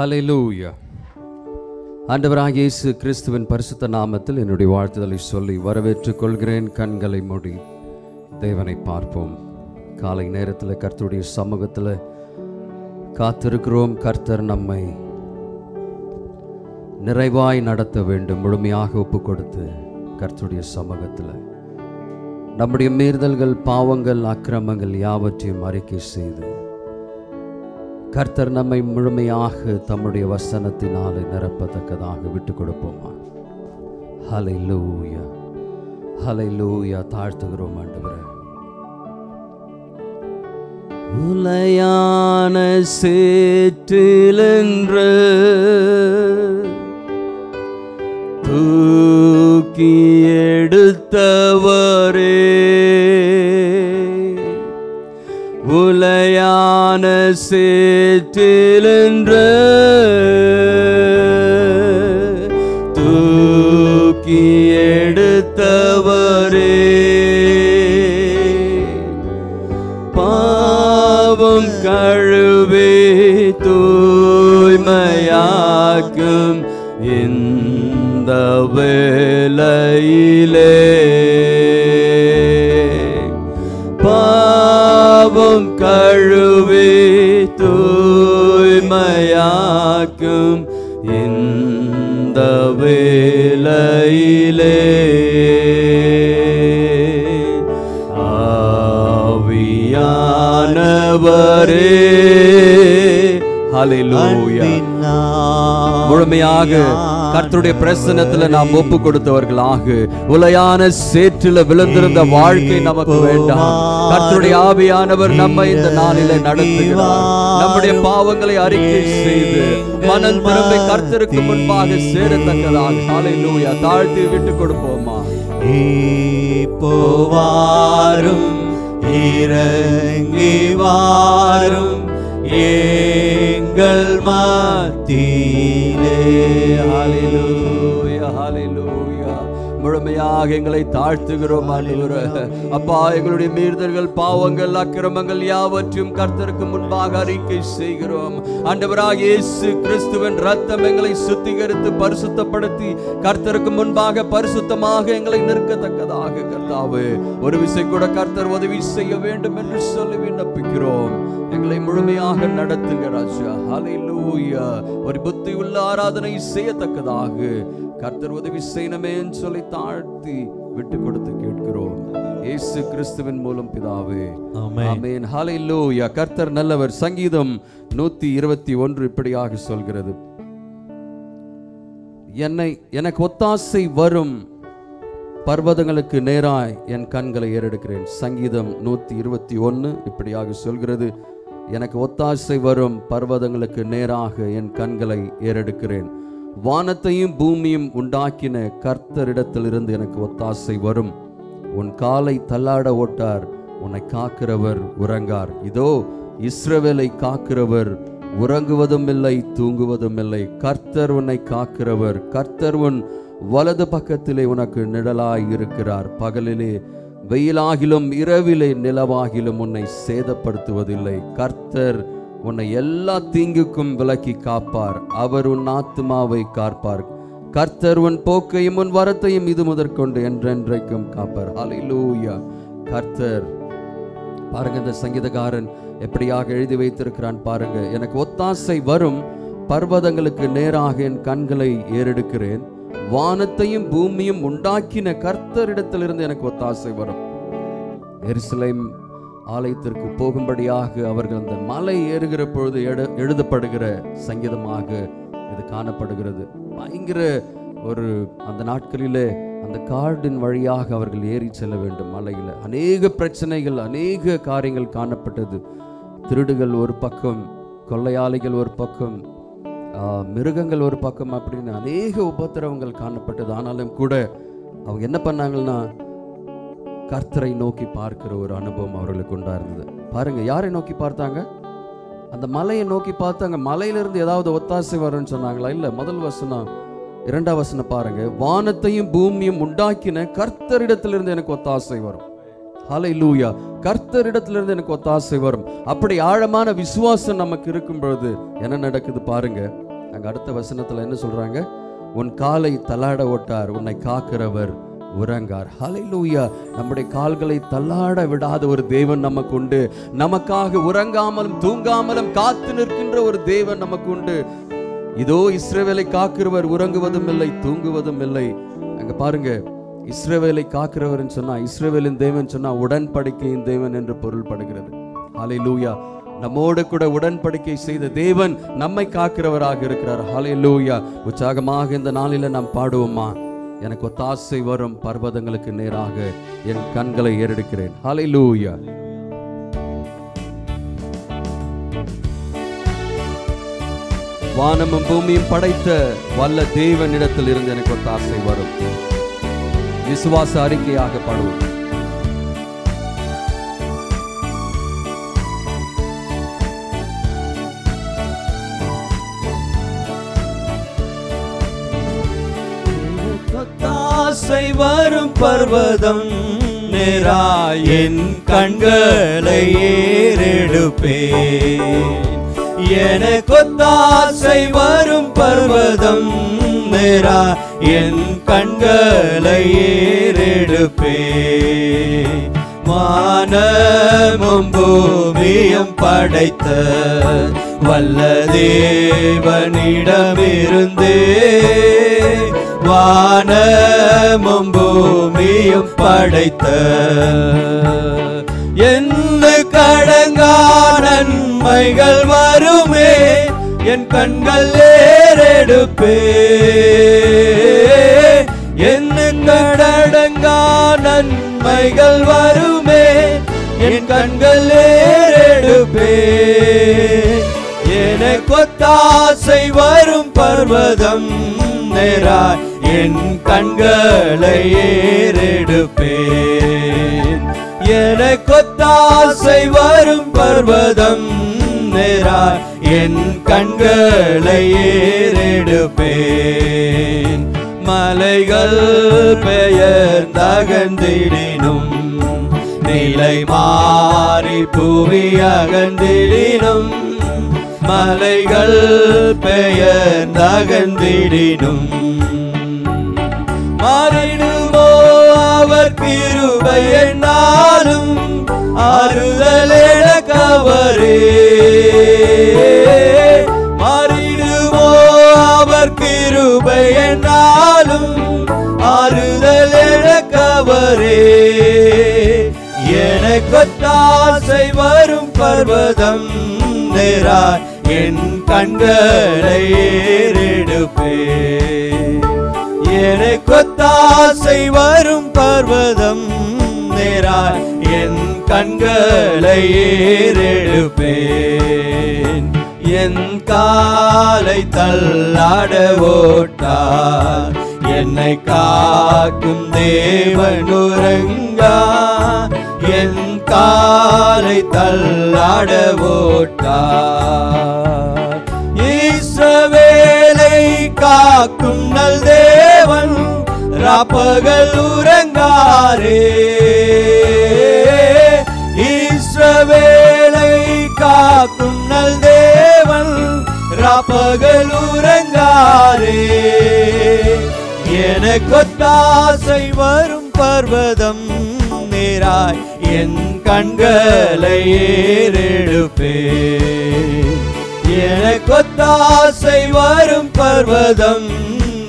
Hallelujah ஆண்டவராக இயேசு கிறிஸ்துவின் பரிசுத்த நாமத்தில் என்னுடைய வாழ்த்துதலை சொல்லி வரவேற்றுக் கொள்கிறேன் கண்களை மூடி தேவனை பார்ப்போம். காலை நேரத்தில் கர்த்தருடைய சமூகத்தில் காத்திருக்கிறோம். கர்த்தர் நம்மை நிறைவாய் நடத்த வேண்டும். முழுமையாக ஒப்பு கொடுத்து கர்த்தருடைய சமூகத்தில் நம்முடைய மீறுதல்கள் பாவங்கள் அக்கிரமங்கள் யாவற்றையும் அறிக்கை செய்து கர்த்தர் நம்மை முழுமையாக தம்முடைய வசனத்தினாலே நிரப்பத்தக்கதாக விட்டு கொடுப்போமா? ஹலை லூயா ஹலை லூயா தாழ்த்துகிறோம் ஆண்டவரே. உலையான சேற்றிலென்று தூக்கி எடுத்தவ உலையான தூக்கி எடுத்தவரே. பாவம் கழுவே தூய்மையாக்கும் இந்த வேலையிலே பாவம் கழு தூய்மையாக்கும் இந்த வேளையிலே. ஆவியானவரே. முழுமையாக கர்த்தருடைய பிரசன்னத்துல நாம் ஒப்பு கொடுத்தவர்களாக உலையான சேற்றில விழுந்திருந்த வாழ்க்கை நமக்கு வேண்டாம். கர்த்தருடைய ஆவியானவர் நம்மை இந்த நாளில நடத்துகிறார். நம்முடைய பாவங்களை அறிக்கை செய்து மனம் திரும்பி கர்த்தருக்கு முன்பாக சேரத்தக்கதாக. ஹalleluya தாழ்த்தி விட்டு கொடுப்போமா? போவாரும் இறங்கி வாரும். எங்கள் மத்தியிலே முழுமையாக எங்களை தாழ்த்துகிறோம் அப்பா எங்களுடைய மீறுதல்கள் பாவங்கள் அக்கிரமங்கள் யாவற்றையும் கர்த்தருக்கு முன்பாக அறிக்கை செய்கிறோம். ஆண்டவராக இயேசு கிறிஸ்துவின் ரத்தம் எங்களை சுத்திகரித்து பரிசுத்தப்படுத்தி கர்த்தருக்கு முன்பாக பரிசுத்தமாக எங்களை நிற்கத்தக்கதாக கர்த்தாவு. ஒரு விசை கூட கர்த்தர் உதவி செய்ய வேண்டும் என்று சொல்லி விண்ணப்பிக்கிறோம். எங்களை முழுமையாக நடத்துங்க ராஜா. ஹalleluya ஒரு புத்தி உள்ள ஆராதனை செய்யத்தக்கதாக கர்த்தர் உதவி செய்யணுமேன்னு சொல்லி தாழ்த்தி விட்டு கொடுத்து கேட்கிறோம். இயேசு கிறிஸ்துவின் மூலம் பிதாவே. ஆமென். ஹalleluya கர்த்தர் நல்லவர். சங்கீதம் நூத்தி இருபத்தி ஒன்று இப்படியாக சொல்கிறது. என்னை எனக்கு ஒத்தாசை வரும் பர்வதங்களுக்கு நேராய் என் கண்களை ஏறெடுக்கிறேன். சங்கீதம் நூத்தி இருபத்தி ஒன்று இப்படியாக சொல்கிறது. எனக்கு ஒத்தாசை வரும் பர்வதங்களுக்கு நேராக என் கண்களை ஏறெடுக்கிறேன். வானத்தையும் பூமியும் உண்டாக்கின கர்த்தரிடத்திலிருந்து எனக்கு ஒத்தாசை வரும். உன் காலை தள்ளாட ஓட்டார் உன்னை காக்கிறவர் உறங்கார். இதோ இஸ்ரவேலை காக்கிறவர் உறங்குவதும் இல்லை தூங்குவதும் இல்லை. கர்த்தர் உன்னை காக்கிறவர் கர்த்தர் உன் வலது பக்கத்திலே உனக்கு நிழலாய் இருக்கிறார். பகலிலே வெயிலாகிலும் இரவிலே நிலவாகிலும் உன்னை சேதப்படுத்துவதில்லை. கர்த்தர் உன்னை எல்லா தீங்குக்கும் விலக்கி காப்பார். அவர் உன் ஆத்மாவை காப்பார். கர்த்தர் உன் போக்கையும் உன் வரத்தையும் இது முதற்கொண்டு என்றென்றைக்கும் காப்பார். ஹalleluya கர்த்தர் பாருங்க இந்த சங்கீதக்காரன் எப்படியாக எழுதி வைத்திருக்கிறான் பாருங்க. எனக்கு ஒத்தாசை வரும். பர்வதங்களுக்கு நேராக என் கண்களை ஏறெடுக்கிறேன். வானத்தையும் பூமியும் உண்டாக்கின கர்த்தரிடத்திலிருந்து எனக்கு ஒத்தாசை வரும். எருசலேம் ஆலயத்திற்கு போகும்படியாக அவர்கள் அந்த மலை ஏறுகிற பொழுது எடு- எழுதப்படுகிற சங்கீதமாக இது காணப்படுகிறது. பயங்கர ஒரு அந்த நாட்களிலே அந்த காடின் வழியாக அவர்கள் ஏறி செல்ல வேண்டும் மலையில். அநேக பிரச்சனைகள் அநேக காரியங்கள் காணப்பட்டது. திருடுகள் ஒரு பக்கம் கொள்ளையாளிகள் ஒரு பக்கம் மிருகங்கள் ஒரு பக்கம் அப்படின்னு அநேக உபத்திரவங்கள் காணப்பட்டது. ஆனாலும் கூட அவங்க என்ன பண்ணாங்கன்னா கர்த்தரை நோக்கி பார்க்கிற ஒரு அனுபவம் அவர்களுக்கு உண்டா இருந்தது பாருங்க யாரை நோக்கி பார்த்தாங்க? அந்த மலையை நோக்கி பார்த்தாங்க மலையிலிருந்து ஏதாவது ஒத்தாசை வரும்னு சொன்னாங்களா? இல்ல முதல் வசனம் இரண்டாம் வசனம் பாருங்க. வானத்தையும் பூமியும் உண்டாக்கின கர்த்தரிடத்திலிருந்து எனக்கு ஒத்தாசை வரும். ஹலை லூயா கர்த்தரிடத்திலிருந்து எனக்கு ஒத்தாசை வரும். அப்படி ஆழமான விசுவாசம் நமக்கு இருக்கும் பொழுது என்ன நடக்குது பாருங்க. அங்க அடுத்த வசனத்துல என்ன சொல்றாங்க? உன் காலை தலாட ஓட்டார் உன்னை காக்கிறவர் உறங்கார். ஹலைலூயா நம்முடைய கால்களை தள்ளாட விடாத ஒரு தேவன் நமக்கு உண்டு நமக்காக உறங்காமலும் தூங்காமலும் காத்து நிற்கின்ற ஒரு தேவன் நமக்கு உண்டு இதோ இஸ்ரவேலை காக்கிறவர் உறங்குவதும் இல்லை தூங்குவதும் இல்லை. அங்க பாருங்க. இஸ்ரவேலை காக்கிறவர்னு சொன்னா இஸ்ரவேலின் தேவன் சொன்னா உடன்படிக்கையின் தேவன் என்று பொருள் படுகிறது ஹலைலூயா நம்மோடு கூட உடன்படிக்கை செய்த தேவன் நம்மை காக்கிறவராக இருக்கிறார். ஹalleluya. உற்சாகமாக இந்த நாளில நாம் பாடுவோமா? எனக்கு ஒத்தாசை வரும் பர்வதங்களுக்கு நேராக என் கண்களை ஏறெடுக்கிறேன். ஹalleluya வானமும் பூமியும் படைத்த வல்ல தெய்வனிடத்தில் இருந்து எனக்கு ஒத்தாசை வரும். விசுவாச அறிக்கையாக படுவோம். ஆசை வரும் பர்வதம் நேராய் என் கண்களை ஏறெடுப்பேன். எனக்கொத்தாசை வரும் பர்வதம் நேரா என் கண்களை ஏறெடுப்பே வானமும் பூமியும் படைத்த வல்ல தேவனிடமிருந்தே வானமும் பூமியும் படைத்த என்ன கடங்கா நன்மைகள் வருமே என் கண்கள் ஏறெடுப்பே. என்ன கடங்கா நன்மைகள் வருமே என் கண்கள் ஏறெடுப்பே. எனக்கொத்தாசை வரும் பர்வதம் நேராய் என் கண்களை ஏறெடுப்பேன். எனக்கொத்தாசை வரும் பர்வதம் நேராய் என் கண்களை ஏறெடுப்பேன். மலைகள் பெயர் தகந்திடினும் நிலை மாறி புவி அகந்திடினும் மலைகள் பெயர் தகந்திடினும் மாறிடுமோ அவர் கிருபை என்னாலும்? ஆறுதல் எனக்கவரே மாறிடுமோ அவர் கிருபை என்னாலும்? ஆறுதல் எனக்கவரே எனக்கொத்தாசை வரும் பர்வதம் நேராய் என் கண்களை ஏறெடுப்பே. எனக்கொத்தாசை வரும் பர்வதம் நேராய் என் கண்களை ஏறெடுப்பேன் என் காலை தள்ளாட ஓட்டார். என்னை காக்கும் தேவனுரங்கா என் காலை தள்ளாட ஓட்டார். ஈஸ்வவேலை காக்கும் நல்தே தேவன் ராப்பகல் உறங்காரே. ஈஸ்வவேலை காக்கும் நல் தேவன் ராப்பகல் உறங்காரே. எனக்கொத்தாசை வரும் பர்வதம் நேராய் என் கண்களை ஏறெடுப்பே. எனக்கொத்தாசை வரும் பர்வதம்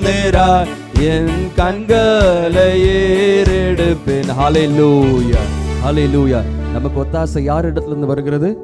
நேராய் என் கண்களை ஏறெடுப்பேன். ஹalleluya லூயா நமக்கு ஒத்தாசை யார் இடத்துல இருந்து வருகிறது?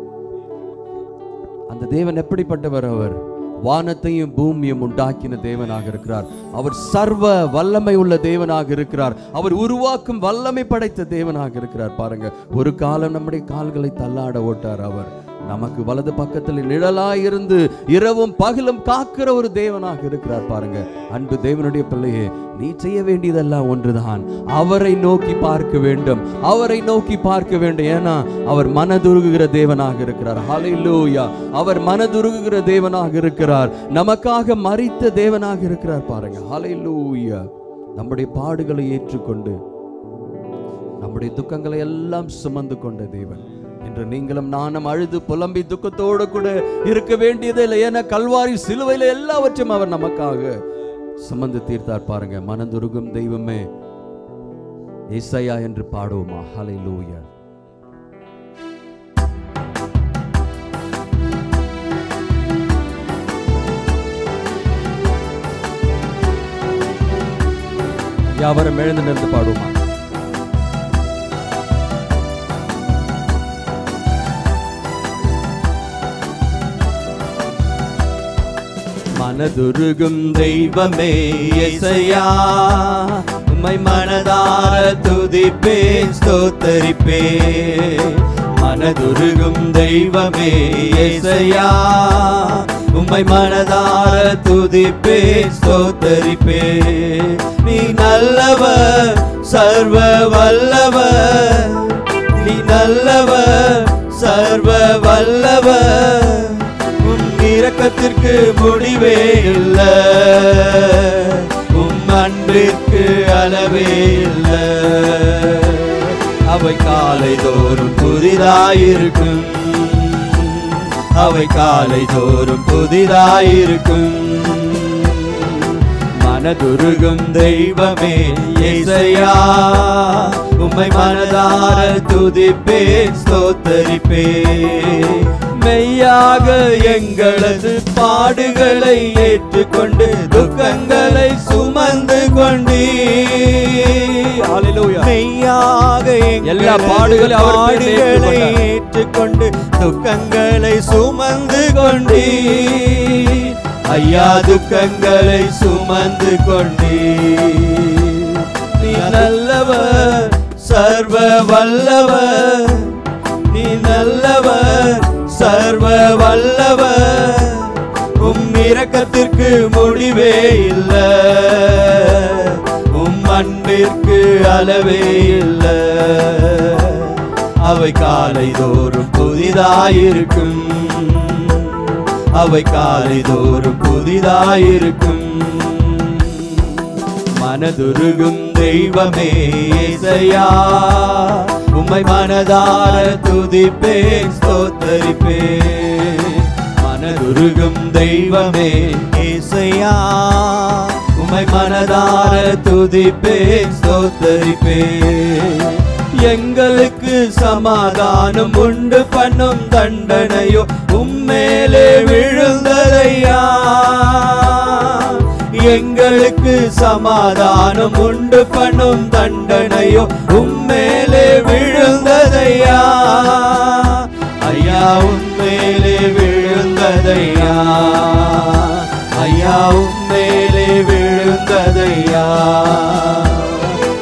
அந்த தேவன் எப்படிப்பட்டவர் அவர்? வானத்தையும் பூமியும் உண்டாக்கின தேவனாக இருக்கிறார். அவர் சர்வ வல்லமை உள்ள தேவனாக இருக்கிறார். அவர் உருவாக்கும் வல்லமை படைத்த தேவனாக இருக்கிறார். பாருங்க ஒரு காலம் நம்முடைய கால்களை தள்ளாட ஓட்டார் அவர். நமக்கு வலது பக்கத்தில் நிழலாய் இருந்து இரவும் பகலும் காக்கிற ஒரு தேவனாக இருக்கிறார் பாருங்க. அன்பு தேவனுடைய பிள்ளையே நீ செய்ய வேண்டியதெல்லாம் ஒன்றுதான். அவரை நோக்கி பார்க்க வேண்டும். அவரை நோக்கி பார்க்க வேண்டும். ஏன்னா அவர் மனதுருகுகிற தேவனாக இருக்கிறார். ஹலையிலூயா அவர் மனதுருகுகிற தேவனாக இருக்கிறார். நமக்காக மறித்த தேவனாக இருக்கிறார் பாருங்க. ஹலையிலூயா நம்முடைய பாடுகளை ஏற்றுக்கொண்டு நம்முடைய துக்கங்களை எல்லாம் சுமந்து கொண்ட தேவன். இன்று நீங்களும் நானும் அழுது புலம்பி துக்கத்தோடு கூட இருக்க வேண்டியது இல்லை. ஏன்னா கல்வாரி சிலுவையில் எல்லாவற்றையும் அவர் நமக்காக சுமந்து தீர்த்தார் பாருங்க. மனதுருகும் தெய்வமே இசையா என்று பாடுவோமா? ஹalleluya யாவரும் எழுந்து நின்று பாடுவோமா? மனதுருகும் தெய்வமே இசையா உம்மை மனதார துதிப்பே ஸ்தோத்தரிப்பே. மனதுருகும் தெய்வமே இசையா உம்மை மனதார துதிப்பே ஸ்தோத்தரிப்பே. நீ நல்லவர் சர்வ வல்லவர் நீ நல்லவர் சர்வ வல்லவர் இரக்கத்திற்கு முடிவே இல்லை. உம் அன்பிற்கு அளவே இல்லை. அவை காலை தோறும் புதிதாயிருக்கும். அவை காலை தோறும் புதிதாயிருக்கும். மனதுருகும் தெய்வமே இசையா உம்மை மனதார துதிப்பே ஸ்தோத்தரிப்பே. மெய்யாக எங்களது பாடுகளை ஏற்றுக்கொண்டு துக்கங்களை சுமந்து கொண்டீ மெய்யாக எல்லா பாடுகளை ஏற்றுக்கொண்டார். ஏற்றுக்கொண்டு துக்கங்களை சுமந்து கொண்டீ ஐயா துக்கங்களை சுமந்து கொண்டீ நீ நல்லவர் சர்வ வல்லவர். நீ நல்லவர் சர்வ வல்லவர் உம் இரக்கத்திற்கு முடிவே இல்ல. உம் அன்பிற்கு அளவே இல்ல. அவை காலை தோறும் புதிதாயிருக்கும். அவை காலை தோறும் புதிதாயிருக்கும். மனதுருகும் தெய்வமே இசையா உம்மை மனதார துதிப்பேன் ஸ்தோத்தரிப்பேன் மனதுருகும் தெய்வமே இசையா உம்மை மனதார துதிப்பேன் ஸ்தோத்தரிப்பேன் எங்களுக்கு சமாதானம் உண்டு பண்ணும் தண்டனையோ உம்மேலே விழுந்ததையா. எங்களுக்கு சமாதானம் உண்டு பண்ணும் தண்டனையோ உம்மேலே விழுந்ததையா? ஐயா உம்மேலே விழுந்ததையா? ஐயா உம்மேலே விழுந்ததையா?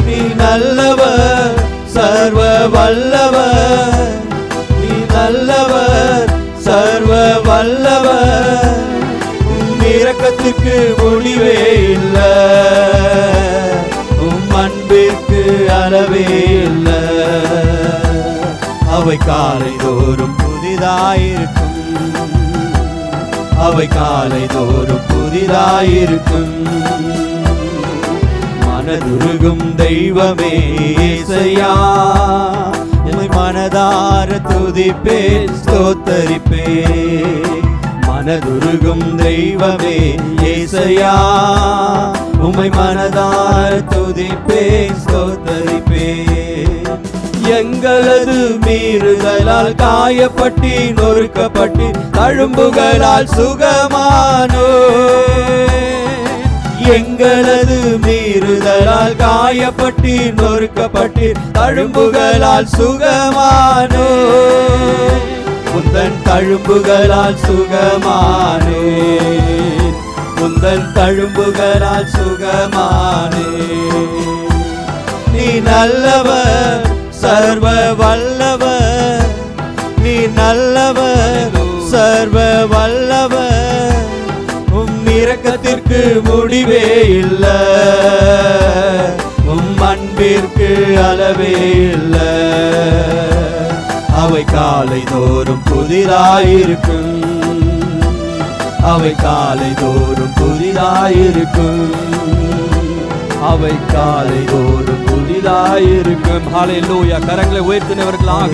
நீ நல்லவர் சர்வ வல்ல துக்கத்துக்கு முடிவே இல்லை. உம் அன்பிற்கு அளவே இல்லை. அவை காலை தோறும் புதிதாயிருக்கும். அவை காலை தோறும் புதிதாயிருக்கும். மனதுருகும் தெய்வமே இசையா உம்மை மனதார துதிப்பேன் ஸ்தோத்தரிப்பேன். மனதுருகும் தெய்வமே ஏசையா. உமை மனதார் துதிப்பே ஸ்தோத்தரிப்பே. எங்களது மீறுதலால் காயப்பட்டி நொறுக்கப்பட்டு தழும்புகளால் சுகமானோ. எங்களது மீறுதலால் காயப்பட்டு நொறுக்கப்பட்டு தழும்புகளால் சுகமானோ. உந்தன் தழும்புகளால் சுகமானே. உந்தன் தழும்புகளால் சுகமானே. நீ நல்லவர் சர்வ வல்லவர். நீ நல்லவர் சர்வ வல்லவர். உம் இரக்கத்திற்கு முடிவே இல்லை. உம் அன்பிற்கு அளவே இல்லை. அவை காலை தோறும் புதிராயிருக்கும் அவை காலை தோறும் புதிராயிருக்கும் அவை காலை தோறும் புதிதாயிருக்கும். ஹalleluya. கரங்களை உயர்த்தினவர்களாக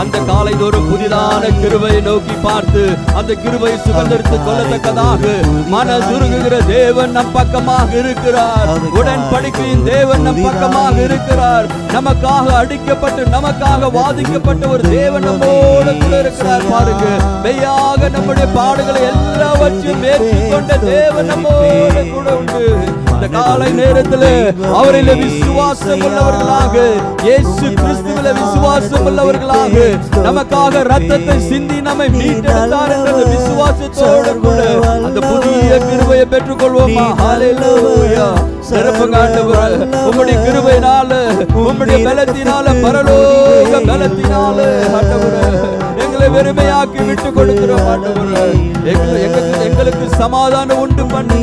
அந்த காலை தோறும் புதிதான கிருபையை நோக்கி பார்த்து அந்த கிருபையை சுகந்தரித்து கொள்ளத்தக்கதாக மனதுருகுகிற தேவன் நம் பக்கமாக இருக்கிறார். உடன்படிக்கையின் தேவன் நம் பக்கமாக இருக்கிறார். நமக்காக அடிக்கப்பட்டு நமக்காக வாதிக்கப்பட்ட ஒரு தேவன் நம்மோடு கூட இருக்கிறார். பாருங்க மெய்யாக நம்முடைய பாடுகளை எல்லாவற்றையும் ஏற்றுக்கொண்ட தேவன் நம்மோடு கூட உண்டு. இந்த காலை நேரத்தில் அவரில் விசுவாசம் உள்ளவர்களாக இயேசு கிறிஸ்துவில விசுவாசம் உள்ளவர்களாக நமக்காக ரத்தத்தை சிந்தி நம்மை மீட்டெடுத்தார் என்ற விசுவாசத்தோடு கூட அந்த புதிய கிருபையை பெற்றுக்கொள்வோமா? ஹalleluya சிறப்புங்க ஆண்டவரே உம்முடைய கிருபையினால உம்முடைய பலத்தினால பரலோக பலத்தினால ஆண்டவரே. வெறுமையாக்கி விட்டு கொடுக்கிறோம் எங்களுக்கு எங்களுக்கு சமாதானம் உண்டு பண்ணி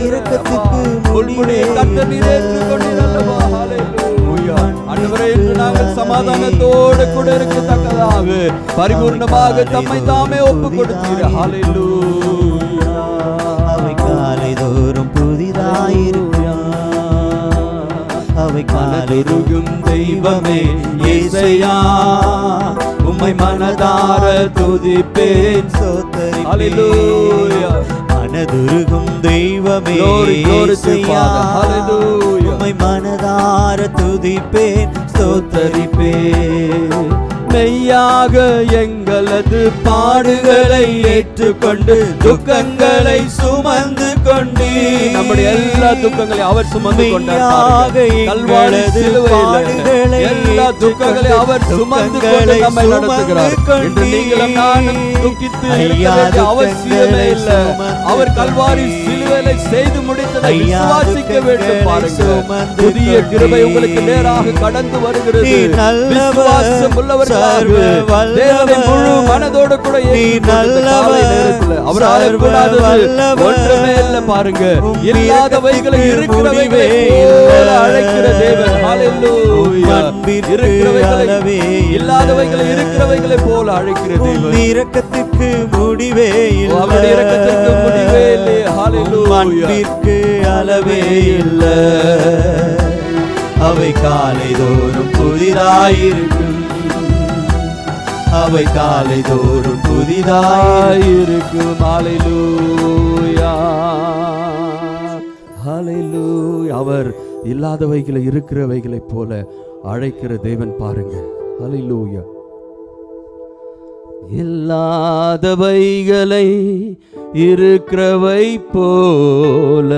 உன்னுடைய கட்ட நீரேற்று கொண்டீர் அல்லவா ஹalleluya ஆண்டவரே இன்று நாங்கள் சமாதானத்தோடு கூட இருக்கத்தக்கதாக பரிபூர்ணமாக தம்மை தாமே ஒப்பு கொடுத்தீர். ஹalleluya அவை காலை தோறும் புதிதாயிருக்கும் அவை காலை மனதுருகும் தெய்வமே ஏசையா. உம்மை மனதார துதிப்பேன். மனதுருகும் தெய்வமே. உம்மை மனதார துதிப்பேன் ஸ்தோத்தரிப்பேன் மெய்யாக எங்களது பாடுகளை ஏற்றுக்கொண்டு துக்கங்களை சுமந்து கொண்டு நம்முடைய எல்லா துக்கங்களையும் அவர் சுமந்து கொண்டார் பாருங்க. கல்வாரி சிலுவையில் எல்லா துக்கங்களையும் அவர் சுமந்து கொண்டு நம்மை நடத்துகிறார். இன்று நீங்களும் நானும் துக்கித்து இருக்க வேண்டிய அவசியமே இல்லை அவர் கல்வாரி சிலுவையில செய்து முடித்ததை விசுவாசிக்க வேண்டும் பாருங்க புதிய கிருபை உங்களுக்கு நேராக கடந்து வருகிறது. விசுவாசம் உள்ளவர்களாக முழு மனதோடு கூட நல்லவர், அவரால் வல்லவர். ஒன்றுமே இல்லை. பாருங்க. உம் இல்லாதவைகளை இருக்கிறவைகளை. அழைக்கிற தேவன். இருக்கிறவைகளை. இல்லாதவைகளை இருக்கிறவைகளை போல அழைக்கிற தேவன். இரக்கத்துக்கு முடிவே இல்லை. இரக்கத்திற்கு முடிவே இல்லை. அன்பிற்கு அளவே இல்லை. அவை காலை தோறும் புதிதாயிருக்கும். அவை காலை தோறும் புதிதாயிருக்கும் ஹalleluya அவர் இல்லாதவைகளை இருக்கிறவைகளை போல அழைக்கிற தேவன் பாருங்க அலையிலூயா இல்லாதவைகளை இருக்கிறவை போல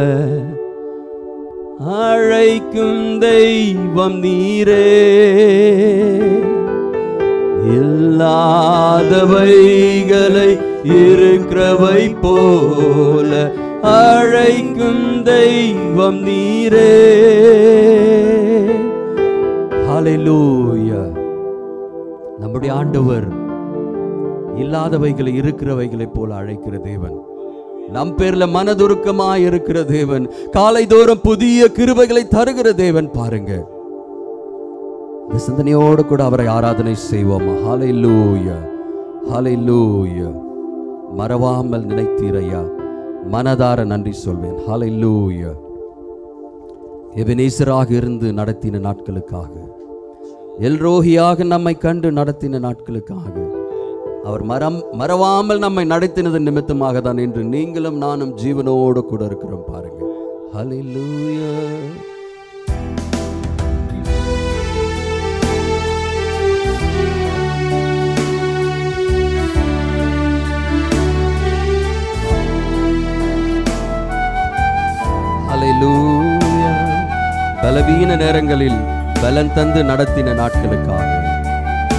அழைக்கும் தெய்வம் நீரே. இல்லாதவைகளை இருக்கிறவை போல அழைக்கும் தெய்வம் நீரே. ஹalleluya நம்முடைய ஆண்டவர் இல்லாதவைகளை இருக்கிறவைகளை போல அழைக்கிற தேவன். நம் பேர்ல மனதுருக்கமாய் இருக்கிற தேவன். காலை தோறும் புதிய கிருபைகளை தருகிற தேவன் பாருங்க. இந்த சிந்தனையோடு கூட அவரை ஆராதனை செய்வோம். ஹalleluya ஹalleluya மறவாமல் நினைத்தீரையா மனதார நன்றி சொல்வேன். ஹalleluya எபினேசராக இருந்து நடத்தின நாட்களுக்காக. எல்ரோகியாக நம்மை கண்டு நடத்தின நாட்களுக்காக. அவர் மரம் மறவாமல் நம்மை நடத்தினது நிமித்தமாக தான் என்று நீங்களும் நானும் ஜீவனோடு கூட இருக்கிறோம் பாருங்க ஹalleluya பலவீன நேரங்களில் பலன் தந்து நடத்தின நாட்களுக்காக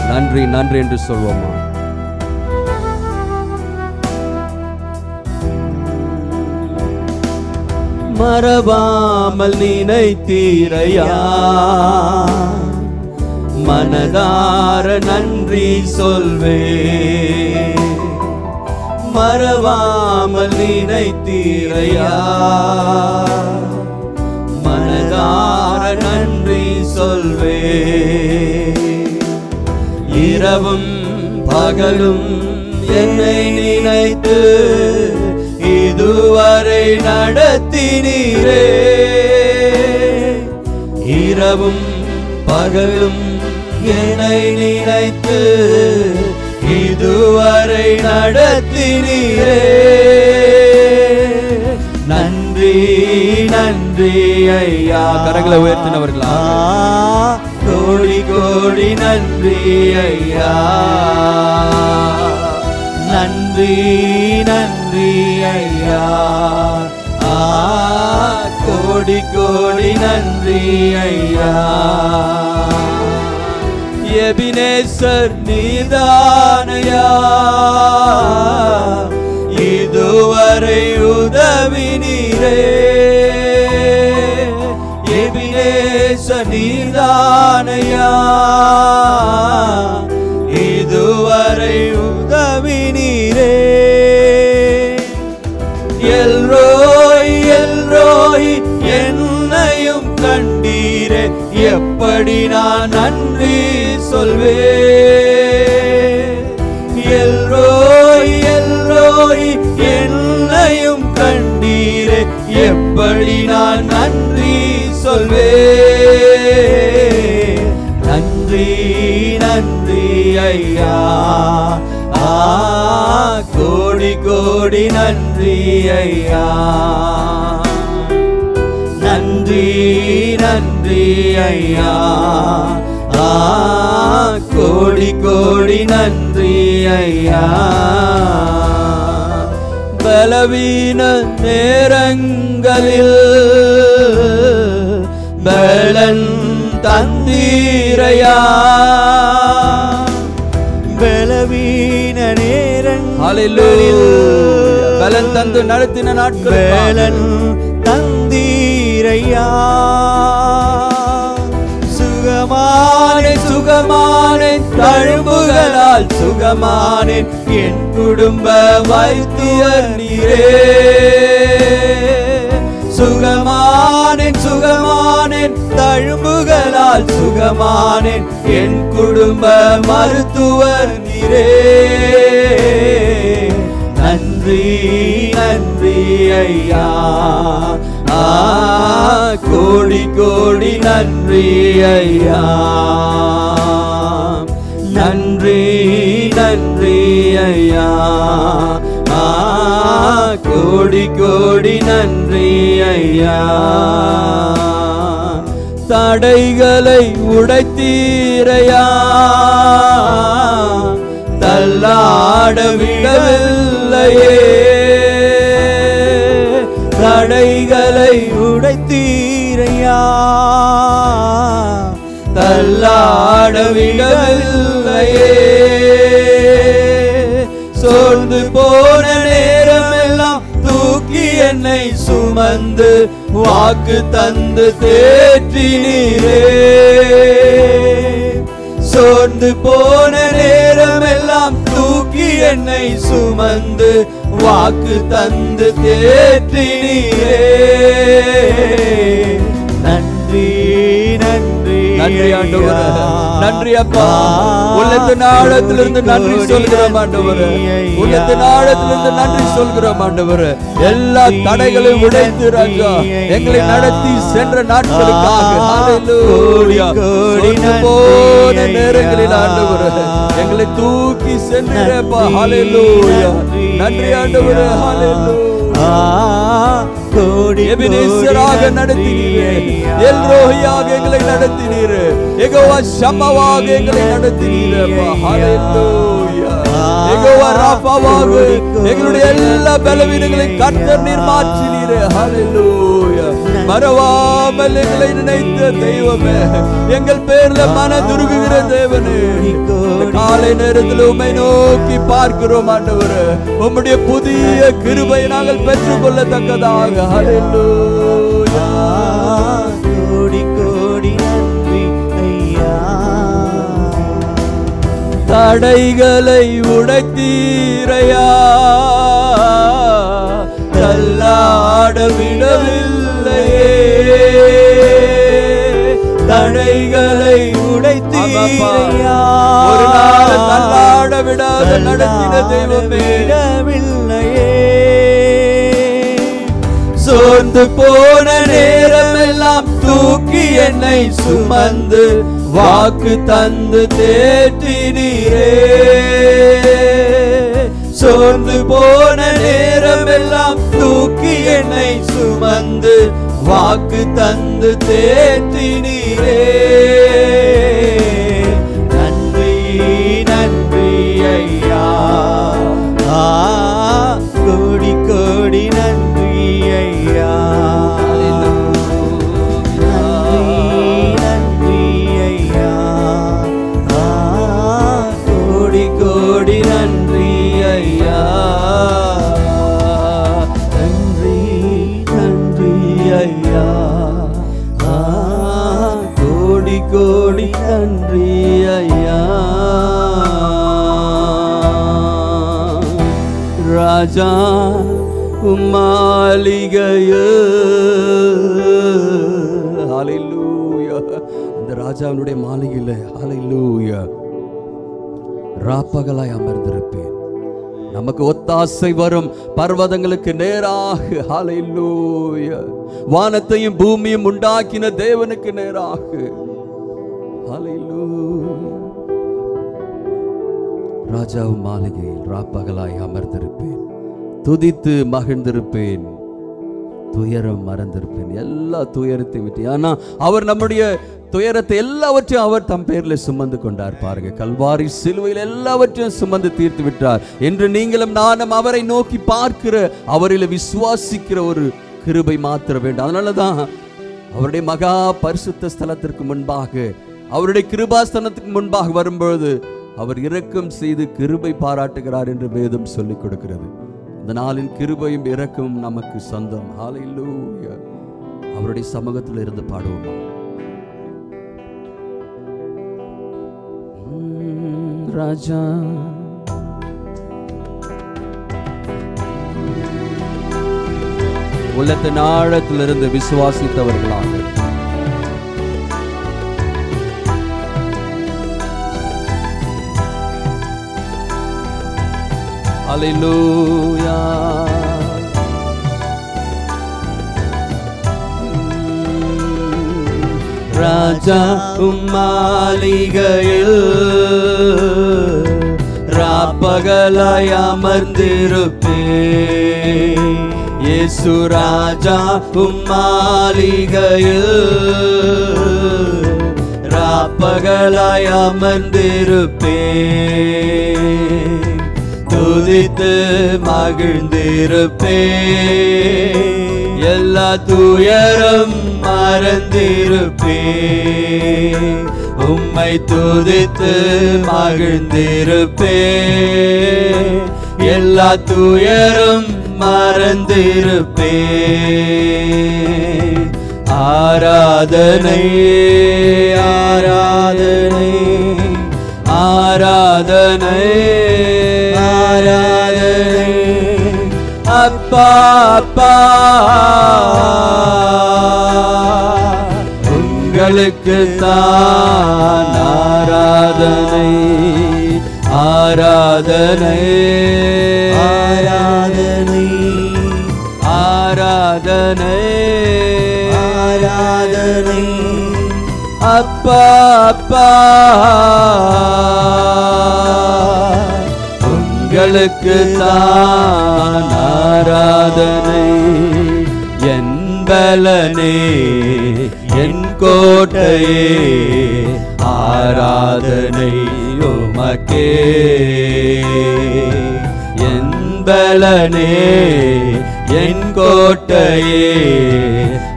நன்றி நன்றி என்று சொல்வோமா? மறவாமல் நினைத்தீரையா? மனதார நன்றி சொல்வே. மறவாமல் நினைத்தீரையா? சொல்வே. இரவும் பகலும் என்னை நினைத்து இதுவரை நடத்தினீரே. இரவும் பகலும் என்னை நினைத்து இதுவரை நடத்தினீரே. நன்றி ஐயா கரங்களை உயர்த்தினவர்களா? கோடி கோடி நன்றி ஐயா நன்றி நன்றி ஐயா ஆ, கோடி கோடி நன்றி ஐயா எபினேசர் நீதானையா. இதுவரை உதவி நீரே எபினேச நீதானையா இதுவரை உதவினீரே எல்ரோய் எல்ரோய் என்னையும் கண்டீரே. எப்படி நான் நன்றி சொல்வே எல்ரோய் எல்ரோய் என்னையும் கண்டீரே. எப்படி நான் நன்றி சொல்வே நன்றி நன்றி ஐயா. ஆ கோடி கோடி நன்றி ஐயா. நன்றி நன்றி ஐயா. ஆ கோடி கோடி நன்றி ஐயா. பலவீன நேரங்களில் பலன் தந்தீரையா? பலவீன நேரங்களில் பலன் தந்து நடத்தின நாட்கள் வேலன் தந்தீரையா? சுகமானே சுகமானே தழும்புகளால் சுகமானேன் என் குடும்ப வைத்தியர் நீரே. சுகமானேன் சுகமானேன் தழும்புகளால் சுகமானேன். என் குடும்ப மருத்துவர் நீரே. நன்றி நன்றி ஐயா. கோடி கோடி நன்றி ஐயா. நன்றி நன்றி ஐயா. கோடி கோடி நன்றி ஐயா. தடைகளை உடைத்தீரையா? தள்ளாடவிடவில்லையே. தடைகளை உடைத்தீரையா? தள்ளாடவிடவில்லையே. சோர்ந்து போன நேரமெல்லாம் தூக்கி என்னை சுமந்து வாக்கு தந்து தேற்றினீரே. சோர்ந்து போன நேரமெல்லாம் தூக்கி என்னை சுமந்து வாக்கு தந்து தேற்றினீரே. நன்றி நன்றி நன்றி ஆண்டவரே. நன்றி அப்பா உள்ளத்தின் ஆழத்திலிருந்து நன்றி சொல்கிறோம் ஆண்டவரே. உள்ளத்தின் ஆழத்திலிருந்து நன்றி சொல்கிறோம் ஆண்டவரே. எல்லா தடைகளையும் உடைத்து ராஜா. எங்களை நடத்தி சென்ற நாட்களுக்காக. போன நேரங்களில் ஆண்டவர். எங்களை தூக்கி சென்றப்பா ஹalleluya நன்றி ஆண்டவர். ஹalleluya ஆ, கோடி எபினேசராக நடத்தினீரே. எல் ரோஹியாக எங்களை நடத்தினீரே. எகோவா ஷம்மாவாக எங்களை நடத்தினீரே ஹalleluya. எகோவா ராஃபாவாக எங்களுடைய எல்லா பலவீனங்களை கர்த்தர் நீர் மாற்றினீரே. ஹalleluya. மறவாமல் எங்களை நினைத்த தெய்வமே. எங்கள் பேர்ல மனதுருகுகிற தேவனே. இந்த காலை நேரத்தில் உம்மை நோக்கி பார்க்கிறோம் ஆண்டவரே. உம்முடைய புதிய கிருபை நாங்கள் பெற்றுக்கொள்ளத்தக்கதாக. கோடி தடைகளை உடைத்தீரையா. தள்ளாட விடவில்லையே தடைகளை உடைத்தீரையா ஒரு நாள் தள்ளாட விடாத நடத்தின தெய்வமே. விடவில்லையே. சோர்ந்து போன நேரமெல்லாம் தூக்கி என்னை சுமந்து வாக்கு தந்து தேற்றினீரே. சோர்ந்து போன நேரமெல்லாம் தூக்கி என்னை சுமந்து வாக்கு தந்து தேற்றினீரே. ராஜா உம்மாளிகையில் அந்த ராஜாவினுடைய மாளிகையில் ஹalleluya ராப்பகலாய் அமர்ந்திருப்பேன். நமக்கு ஒத்தாசை வரும். பர்வதங்களுக்கு நேராக ஹalleluya வானத்தையும் பூமியும் உண்டாக்கின தேவனுக்கு நேராக. ராஜாவும் மாளிகையில் ராப்பகலாய் அமர்ந்திருப்பேன். துதித்து மகிழ்ந்திருப்பேன். துயரம் மறந்திருப்பேன். எல்லா துயரத்தையும் விட்டு. ஆனா அவர் நம்முடைய துயரத்தை எல்லாவற்றையும் அவர் தம் பேரில் சுமந்து கொண்டார் பாருங்க. கல்வாரி சிலுவையில் எல்லாவற்றையும் சுமந்து தீர்த்து விட்டார். என்று நீங்களும் நானும் அவரை நோக்கி பார்க்கிற அவரில் விசுவாசிக்கிற ஒரு கிருபை மாத்திர வேண்டும். அதனால தான் அவருடைய மகா பரிசுத்த ஸ்தலத்திற்கு முன்பாக அவருடைய கிருபாஸ்தனத்துக்கு முன்பாக வரும்பொழுது அவர் இரக்கம் செய்து கிருபை பாராட்டுகிறார் என்று வேதம் சொல்லிக் கொடுக்கிறது. இந்த நாளின் கிருபையும் இறக்கும் நமக்கு சொந்தம். அவருடைய சமூகத்தில் இருந்து பாடுவோமா? ராஜா. உள்ளத்தின் ஆழத்திலிருந்து விசுவாசித்தவர்களாக Hallelujah. ராஜா உம்மாளிகையில் ராப்பகலாய் அமர்ந்திருப்பே இயேசு ராஜா உம்மாளிகையில் ராப்பகலாய் அமர்ந்திருப்பே துதித்து மகிழ்ந்திருப்பே. எல்லா துயரம் மறந்திருப்பே. உம்மை துதித்து மகிழ்ந்திருப்பே. எல்லா துயரும் மறந்திருப்பே. ஆராதனை ஆராதனை ஆராதனை. அப்பா. உங்களுக்கு தான் ஆராதனை ஆராதனை. ஆராதனை. ஆராதனை. ஆராதனை. அப்பா அப்பா. எங்களுக்கு தான் ஆராதனை. என் பலனே என் கோட்டையே ஆராதனை உமக்கே. என் பலனே என் கோட்டையே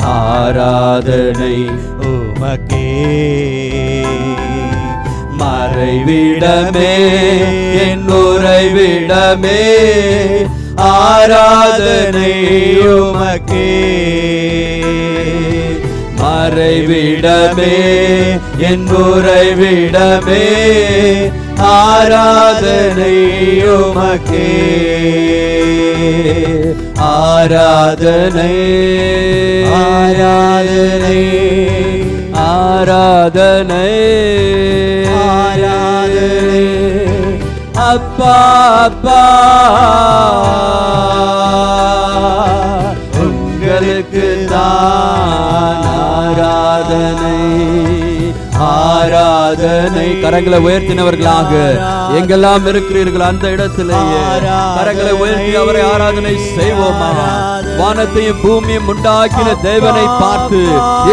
ஆராதனை உமக்கே. மறைவிடமே என் உறைவிடமே ஆராதனை உமக்கே. மறைவிடமே என் உறைவிடமே ஆராதனை உமக்கே. ஆராதனை ஆராதனை ஆராதனை. அப்பா. அப்பா உங்களுக்கு தான் ஆராதனை ஆராதனை. கரங்களை உயர்த்தினவர்களாக எங்கெல்லாம் இருக்கிறீர்கள் அந்த இடத்திலேயே. கரங்களை உயர்த்தி அவரை ஆராதனை செய்வோமா? வானத்தையும் பூமியும் உண்டாக்கின தேவனை பார்த்து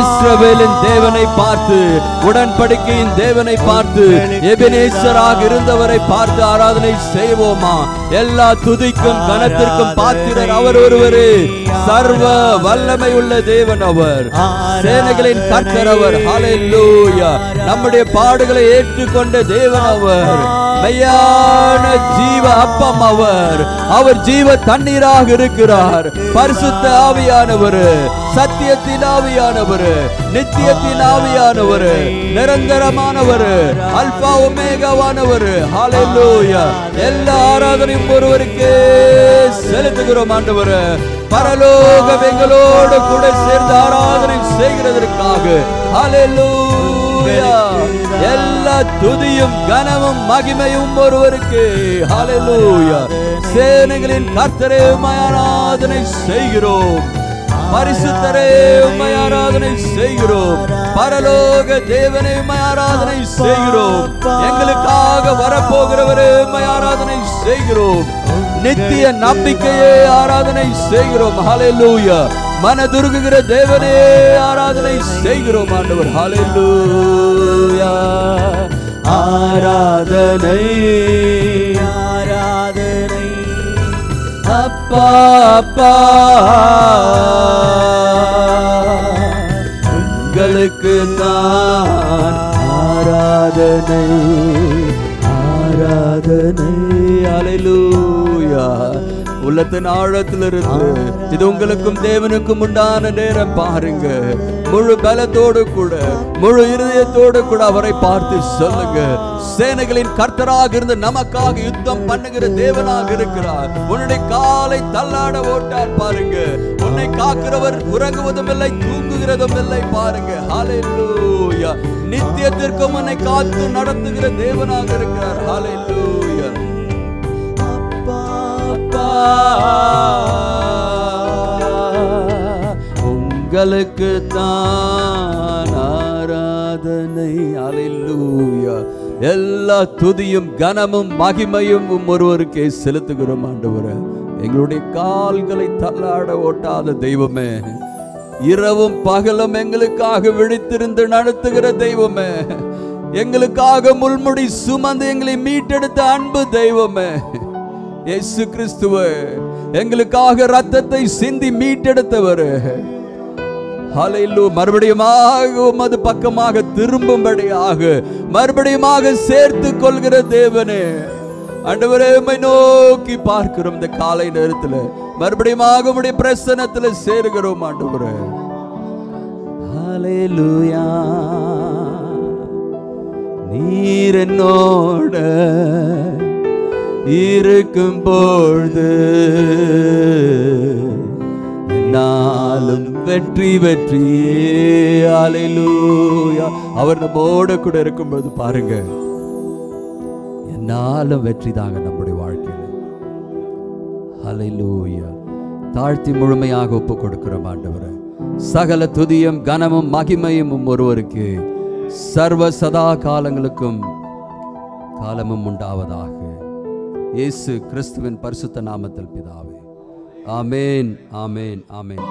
இஸ்ரவேலின் தேவனை பார்த்து உடன்படிக்கையின் தேவனை பார்த்து எபினேஸ்வராக இருந்தவரை பார்த்து ஆராதனை செய்வோமா? எல்லா துதிக்கும் கனத்திற்கும் பாத்திரர் அவர் ஒருவரே. சர்வ வல்லமை உள்ள தேவன் அவர். சேனைகளின் கர்த்தர் அவர். நம்முடைய பாடுகளை ஏற்றுக்கொண்ட தேவன் அவர். மெய்யான ஜீவ அப்பம் அவர். அவர் ஜீவ தண்ணீராக இருக்கிறார். பரிசுத்த ஆவியானவர் சத்தியத்தின் ஆவியானவர் நித்தியத்தின் ஆவியானவர் நிரந்தரமானவர் அல்பா ஒமேகாவானவர். ஹalleluya எல்லா ஆராதனையும் ஒருவருக்கே செலுத்துகிறோம் ஆண்டவர். பரலோக எங்களோடு கூட சேர்ந்து ஆராதனை செய்கிறதற்காக. ஹalleluya எல்லா துதியும் கனமும் மகிமையும் ஒருவருக்கு. ஹalleluya சேனைகளின் கர்த்தரே மயானா ஆராதனை செய்கிறோம். பரிசுத்தரே உண்மை ஆராதனை செய்கிறோம். பரலோக தேவனை உண்மை ஆராதனை செய்கிறோம். எங்களுக்காக வரப்போகிறவரே உண்மை ஆராதனை செய்கிறோம். நித்திய நம்பிக்கையே ஆராதனை செய்கிறோம். ஹalleluya. மனதுருகுகிற தேவனே ஆராதனை செய்கிறோம் ஆண்டவர். ஹalleluya. ஆராதனை ஆராதனை அப்பா அப்பா. உங்களுக்கு தான் ஆராதனை ஆராதனை. அலையூயா உள்ளத்தின் ஆழத்திலிருந்து இது உங்களுக்கும் தேவனுக்கும் உண்டான நேரம். பாருங்க. முழு பலத்தோடு கூட முழு இருதயத்தோடு கூட அவரை பார்த்து சொல்லுங்க. சேனைகளின் கர்த்தராக இருந்து நமக்காக யுத்தம் பண்ணுகிற தேவனாக இருக்கிறார். உன்னுடைய காலை தள்ளாட ஓட்டார் பாருங்க. உன்னை காக்கிறவர் உறங்குவதும் இல்லை தூங்குகிறதும் இல்லை பாருங்க. ஹalleluya நித்தியத்திற்கும் உன்னை காத்து நடத்துகிற தேவனாக இருக்கிறார். ஹalleluya அப்பா. உங்களுக்கு தான் ஆராதனை. அலையூயா எல்லா துதியும் கனமும் மகிமையும் ஒருவருக்கே செலுத்துகிறோம் ஆண்டவரே. எங்களுடைய கால்களை தள்ளாட ஓட்டாத தெய்வமே. இரவும் பகலும் எங்களுக்காக விழித்திருந்து நடத்துகிற தெய்வமே. எங்களுக்காக முள்முடி சுமந்து எங்களை மீட்டெடுத்த அன்பு தெய்வமே. இயேசு கிறிஸ்துவ எங்களுக்காக ரத்தத்தை சிந்தி மீட்டெடுத்தவர். மறுபடியும் மறுபடியுமாக உமது பக்கமாக திரும்பும்படியாக மறுபடியுமாக சேர்த்து கொள்கிற தேவனே அண்டவரே நோக்கி பார்க்கிறோம் இந்த காலை நேரத்துல. மறுபடியும் உடைய பிரசனத்தில் சேருகிறோம் ஆண்டவரே. ஹalleluya. நீர் என்னோட இருக்கும் பொழுது நாளும் வெற்றி வெற்றி. அலையிலூயா அவர் நம்மோட கூட இருக்கும்போது பாருங்க. என்னாலும் வெற்றி தாங்க நம்முடைய வாழ்க்கையில். அலையிலூயா தாழ்த்தி முழுமையாக ஒப்பு கொடுக்கிறோம் ஆண்டவரை. சகல துதியும் கனமும் மகிமையும் ஒருவருக்கு சர்வ சதா காலங்களுக்கும் காலமும் உண்டாவதாக. இயேசு கிறிஸ்துவின் பரிசுத்த நாமத்தில் பிதாவே. ஆமேன் ஆமேன் ஆமேன்.